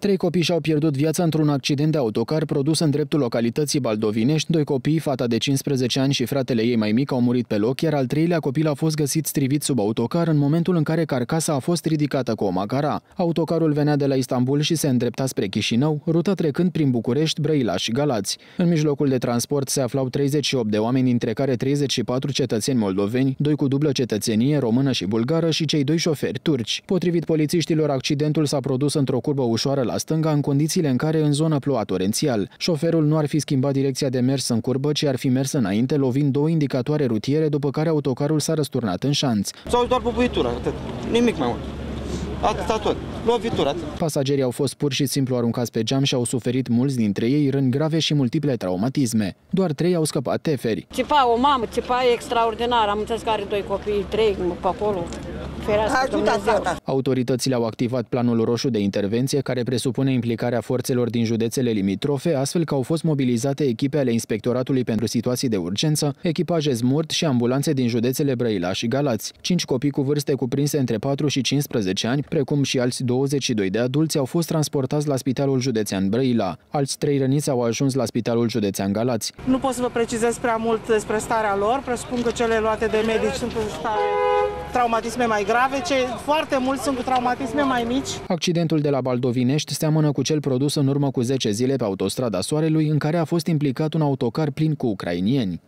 Trei copii și-au pierdut viața într-un accident de autocar produs în dreptul localității Baldovinești. Doi copii, fata de 15 ani și fratele ei mai mic, au murit pe loc, iar al treilea copil a fost găsit strivit sub autocar în momentul în care carcasa a fost ridicată cu o macara. Autocarul venea de la Istanbul și se îndrepta spre Chișinău, ruta trecând prin București, Brăila și Galați. În mijlocul de transport se aflau 38 de oameni, dintre care 34 cetățeni moldoveni, doi cu dublă cetățenie, română și bulgară și cei doi șoferi turci. Potrivit polițiștilor, accidentul s-a produs într-o curbă ușoară la stânga, în condițiile în care în zonă ploua torențial. Șoferul nu ar fi schimbat direcția de mers în curbă, ci ar fi mers înainte, lovind două indicatoare rutiere, după care autocarul s-a răsturnat în șanț. Sau doar pupuitură, atât. Nimic mai mult. Atâta tot. Lovitură. Pasagerii au fost pur și simplu aruncați pe geam și au suferit mulți dintre ei răni grave și multiple traumatisme. Doar trei au scăpat teferi. Țipa o mamă, țipa extraordinar. Am înțeles că are doi copii, trei pe acolo. Autoritățile au activat planul roșu de intervenție, care presupune implicarea forțelor din județele limitrofe, astfel că au fost mobilizate echipe ale Inspectoratului pentru Situații de Urgență, echipaje smurt și ambulanțe din județele Brăila și Galați. Cinci copii cu vârste cuprinse între 4 și 15 ani, precum și alți 22 de adulți, au fost transportați la Spitalul Județean Brăila. Alți trei răniți au ajuns la Spitalul Județean Galați. Nu pot să vă precizez prea mult despre starea lor, presupun că cele luate de medici sunt în stare traumatisme mai grave, ce foarte mulți sunt cu traumatisme mai mici. Accidentul de la Baldovinești seamănă cu cel produs în urmă cu 10 zile pe autostrada Soarelui, în care a fost implicat un autocar plin cu ucrainieni.